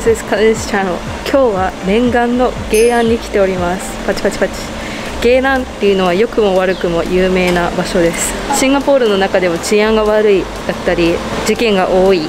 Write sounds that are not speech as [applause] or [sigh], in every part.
This is Kadesh Channel. 今日は念願の芸安に来ております。パチパチパチ。芸南っていうのは良くも悪くも有名な場所です。シンガポールの中でも治安が悪いだったり事件が多い。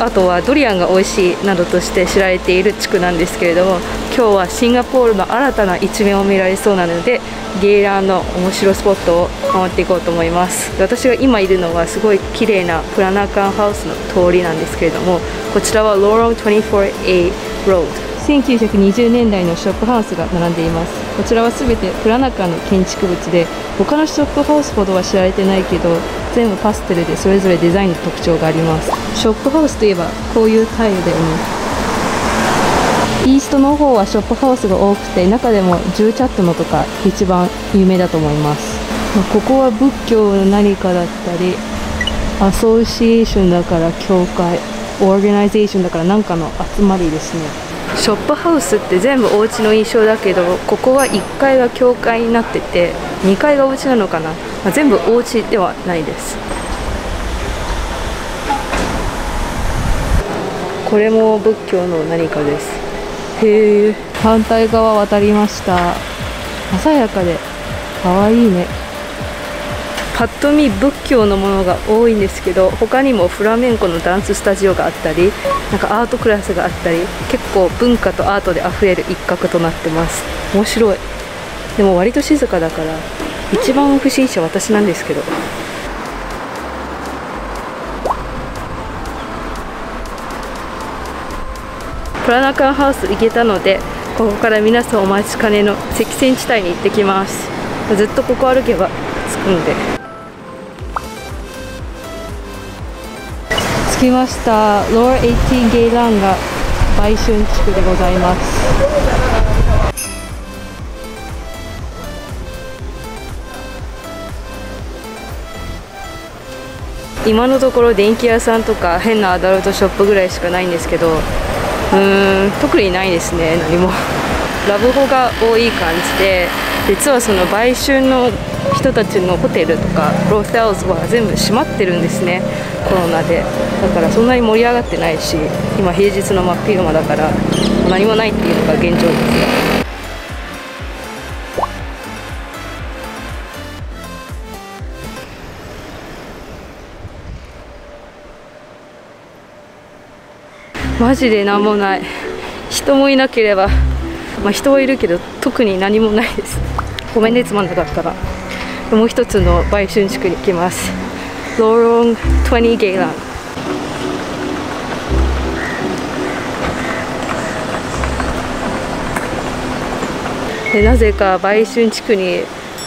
あとはドリアンが美味しいなどとして知られている地区なんですけれども今日はシンガポールの新たな一面を見られそうなのでゲイラーの面白スポットを回っていこうと思います。私が今いるのはすごい綺麗なプラナカンハウスの通りなんですけれどもこちらはローロン 24A ロード1920年代のショップハウスが並んでいます。こちらは全てプラナカンの建築物で他のショップハウスほどは知られてないけど全部パステルでそれぞれデザインの特徴があります。ショップハウスといえばこういうタイルだよね。イーストの方はショップハウスが多くて中でも Joo Chiat のとか一番有名だと思います。ここは仏教の何かだったりアソーシエーションだから教会オーガナイゼーションだから何かの集まりですね。ショップハウスって全部お家の印象だけどここは1階が教会になってて2階がお家なのかな、まあ、全部お家ではないです。これも仏教の何かです。へえ。反対側渡りました。鮮やかで可愛いね。パッと見仏教のものが多いんですけど他にもフラメンコのダンススタジオがあったりなんかアートクラスがあったり結構文化とアートで溢れる一角となってます。面白い。でも割と静かだから一番不審者私なんですけど。プラナカンハウス行けたのでここから皆さんお待ちかねの積戦地帯に行ってきます。ずっとここ歩けば着くんで。着きました。ロー18ゲイランが売春地区でございます。今のところ電気屋さんとか変なアダルトショップぐらいしかないんですけどうーん特にないですね何も。ラブホが多い感じで実はその売春の人たちのホテルとかローテルズは全部閉まってるんですねコロナで。だからそんなに盛り上がってないし今平日の真っ昼間だから何もないっていうのが現状ですマジで何もない。人もいなければまあ人はいるけど特に何もないです。ごめんねつまんなかったら。もう一つの売春地区に行きます。ローロン20ゲイランでなぜか売春地区に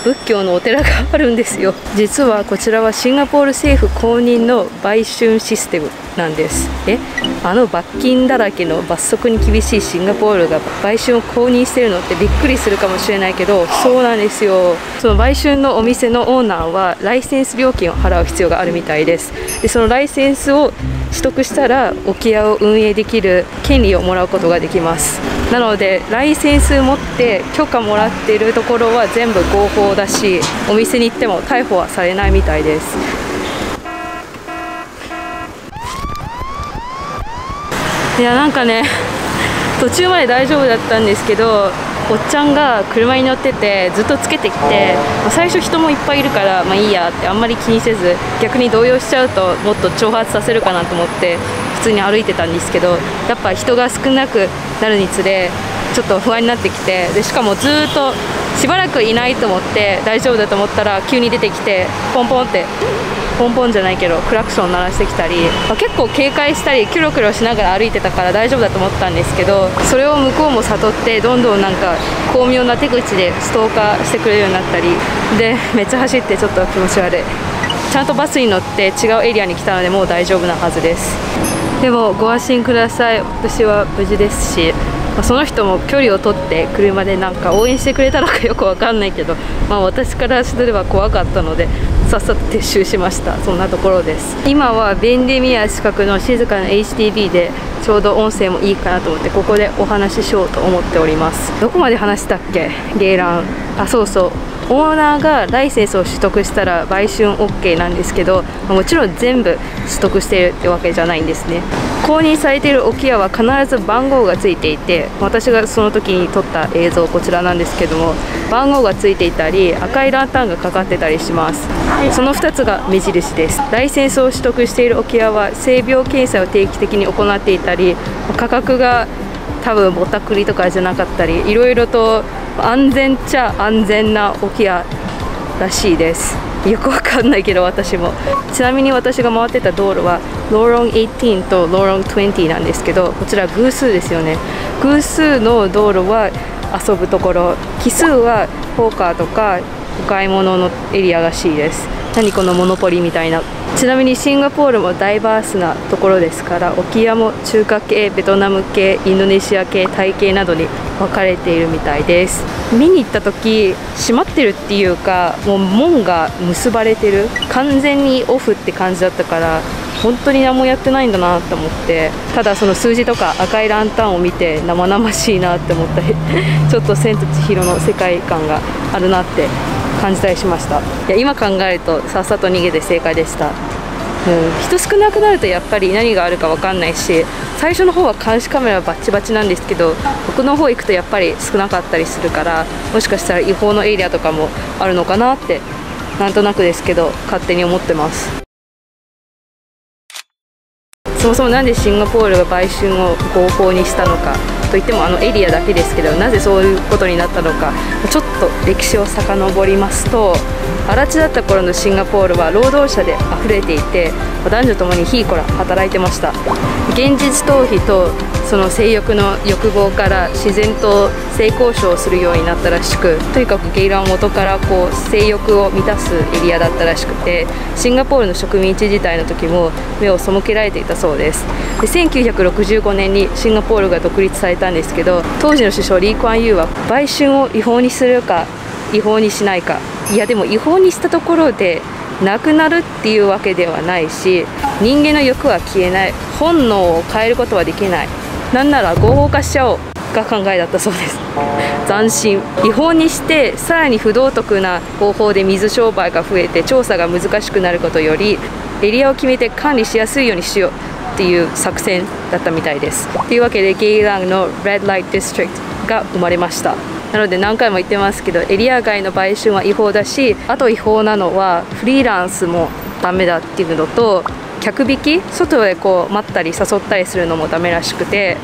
仏教のお寺があるんですよ。実はこちらはシンガポール政府公認の売春システムなんです。え？あの罰金だらけの罰則に厳しいシンガポールが売春を公認してるのってびっくりするかもしれないけどそうなんですよ。その売春のお店のオーナーはライセンス料金を払う必要があるみたいです。でそのライセンスを取得したら置き屋を運営できる権利をもらうことができます。なのでライセンス持って許可もらっているところは全部合法だしお店に行っても逮捕はされないみたいです。いやなんかね [laughs] 途中まで大丈夫だったんですけどおっちゃんが車に乗っててずっとつけてきて最初人もいっぱいいるからまあいいやってあんまり気にせず逆に動揺しちゃうともっと挑発させるかなと思って普通に歩いてたんですけどやっぱ人が少なくなるにつれちょっと不安になってきてでしかもずっとしばらくいないと思って大丈夫だと思ったら急に出てきてポンポンってポンポンじゃないけどクラクション鳴らしてきたり、まあ、結構警戒したりキョロキョロしながら歩いてたから大丈夫だと思ったんですけどそれを向こうも悟ってどんどんなんか巧妙な手口でストーカーしてくれるようになったりでめっちゃ走ってちょっと気持ち悪い。ちゃんとバスに乗って違うエリアに来たのでもう大丈夫なはずです。でもご安心ください。私は無事ですしまあ、その人も距離を取って車でなんか応援してくれたのかよくわかんないけど、まあ、私からすれば怖かったのでさっさと撤収しました。そんなところです。今はベンデミア近くの静かな HTB でちょうど音声もいいかなと思ってここでお話ししようと思っております。どこまで話したっけ？ゲイラン。あそうそう。オーナーがライセンスを取得したら売春 OK なんですけどもちろん全部取得しているってわけじゃないんですね。公認されている置き家は必ず番号がついていて私がその時に撮った映像こちらなんですけども番号がついていたり赤いランタンがかかってたりします。その2つが目印です。ライセンスを取得している置き家は性病検査を定期的に行っていたり価格が多分ぼったくりとかじゃなかったりいろいろと安全っちゃ安全な置き家らしいです。よくわかんないけど私も。ちなみに私が回ってた道路はローロン18とローロン20なんですけどこちら偶数ですよね。偶数の道路は遊ぶところ奇数はポーカーとかお買い物のエリアらしいです。何このモノポリみたいな。ちなみにシンガポールもダイバースなところですから沖屋も中華系ベトナム系インドネシア系タイ系などに分かれているみたいです。見に行った時閉まってるっていうかもう門が結ばれてる。完全にオフって感じだったから本当に何もやってないんだなと思ってただその数字とか赤いランタンを見て生々しいなって思ったり [laughs] ちょっと「千と千尋」の世界観があるなって感じたりしました。いや今考えるとさっさと逃げて正解でした、うん、人少なくなるとやっぱり何があるか分かんないし最初の方は監視カメラバッチバチなんですけど僕の方行くとやっぱり少なかったりするからもしかしたら違法のエリアとかもあるのかなってなんとなくですけど勝手に思ってます。そもそも何でシンガポールが売春を合法にしたのかといってもあのエリアだけですけどなぜそういうことになったのか。ちょっと歴史を遡りますと荒地だった頃のシンガポールは労働者で溢れていて男女ともにひいこら働いてました。現実逃避とその性欲の欲望から自然と性交渉をするようになったらしくとにかくゲイラは元からこう性欲を満たすエリアだったらしくてシンガポールの植民地自体の時も目を背けられていたそうです。で1965年にシンガポールが独立されたんですけど当時の首相リー・クアン・ユーは売春を違法にするか違法にしないか。いやでも違法にしたところでなくなるっていうわけではないし人間の欲は消えない。本能を変えることはできない。なんなら合法化しちゃおうが考えだったそうです。斬新。違法にしてさらに不道徳な方法で水商売が増えて調査が難しくなることよりエリアを決めて管理しやすいようにしようっていう作戦だったみたいです。というわけでゲイランの Red Light District が生まれました。なので何回も言ってますけどエリア外の売春は違法だしあと違法なのはフリーランスもダメだっていうのと客引き外でこう待ったり誘ったりするのもダメらしくて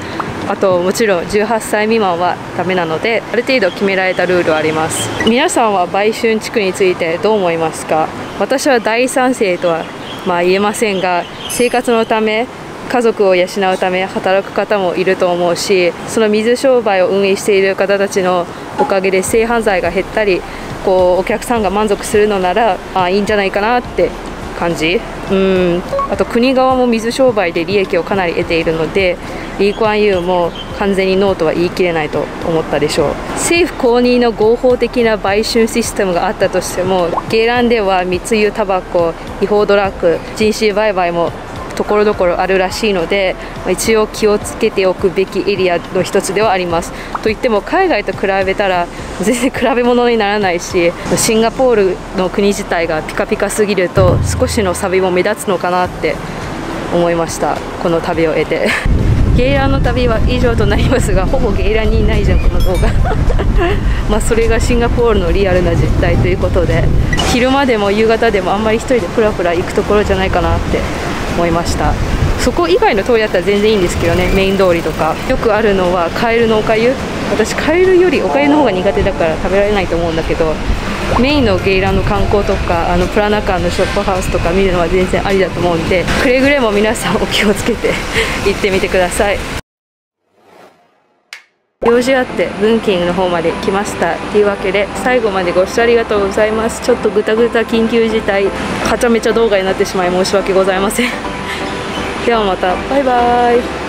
あともちろん18歳未満はダメなのである程度決められたルールはあります。皆さんは売春地区についてどう思いますか？私は大賛成とはまあ言えませんが生活のため家族を養うため働く方もいると思うしその水商売を運営している方たちのおかげで性犯罪が減ったりこうお客さんが満足するのならあいいんじゃないかなって感じ。うん。あと国側も水商売で利益をかなり得ているのでリー・クアン・ユーも完全にノーとは言い切れないと思ったでしょう。政府公認の合法的な売春システムがあったとしてもゲイランでは密輸タバコ違法ドラッグ人種売買もところどころあるらしいので一応気をつけておくべきエリアの一つではあります。といっても海外と比べたら [laughs] 全然比べ物にならないしシンガポールの国自体がピカピカすぎると少しのサビも目立つのかなって思いました。この旅を得て。[laughs] ゲイラーの旅は以上となりますがほぼゲイラーにいないじゃんこの動画。[laughs] まあそれがシンガポールのリアルな実態ということで昼間でも夕方でもあんまり1人でプラプラ行くところじゃないかなって思いました。そこ以外の通りだったら全然いいんですけどねメイン通りとか。よくあるのはカエルのおかゆ。私カエルよりおかゆの方が苦手だから食べられないと思うんだけどメインのゲイラの観光とかあのプラナカンのショップハウスとか見るのは全然ありだと思うんでくれぐれも皆さんお気をつけて [laughs] 行ってみてください。用事あってブンキングの方まで来ました。というわけで最後までご視聴ありがとうございます。ちょっとぐたぐた緊急事態はちゃめちゃ動画になってしまい申し訳ございません。ではまた。バイバーイ。